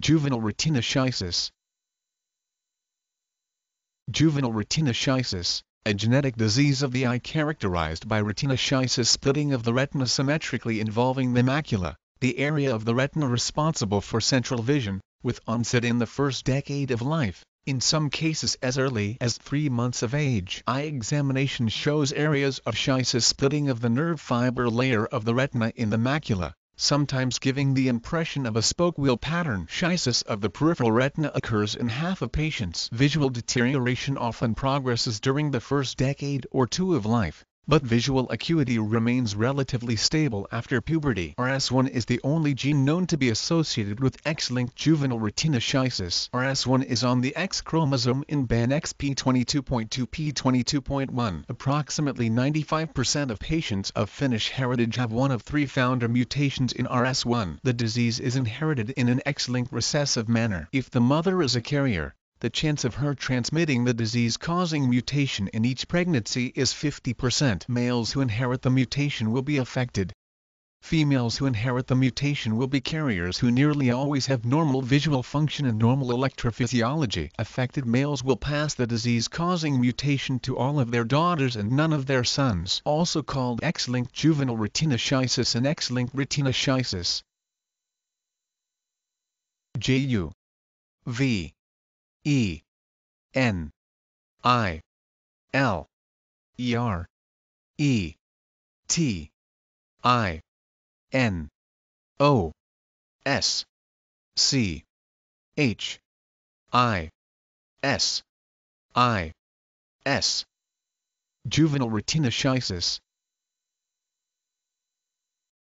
Juvenile retinoschisis Juvenile retinoschisis, a genetic disease of the eye characterized by retinoschisis splitting of the retina symmetrically involving the macula, the area of the retina responsible for central vision, with onset in the first decade of life, in some cases as early as 3 months of age. Eye examination shows areas of schisis splitting of the nerve fiber layer of the retina in the macula, sometimes giving the impression of a spoke wheel pattern. Schisis of the peripheral retina occurs in half of patients. Visual deterioration often progresses during the first decade or two of life, but visual acuity remains relatively stable after puberty. RS1 is the only gene known to be associated with X-linked juvenile retinoschisis. RS1 is on the X chromosome in BANXP22.2 P22.1. Approximately 95% of patients of Finnish heritage have one of three founder mutations in RS1. The disease is inherited in an X-linked recessive manner. If the mother is a carrier, the chance of her transmitting the disease-causing mutation in each pregnancy is 50%. Males who inherit the mutation will be affected. Females who inherit the mutation will be carriers who nearly always have normal visual function and normal electrophysiology. Affected males will pass the disease-causing mutation to all of their daughters and none of their sons. Also called X-linked juvenile retinoschisis and X-linked retinoschisis. J-U V E N I L E R E T I N O S C H I S I S. Juvenile retinoschisis